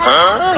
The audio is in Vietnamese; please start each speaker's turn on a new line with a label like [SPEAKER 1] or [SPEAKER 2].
[SPEAKER 1] Hả?